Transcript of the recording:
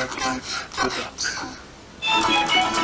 Dark Life Productions.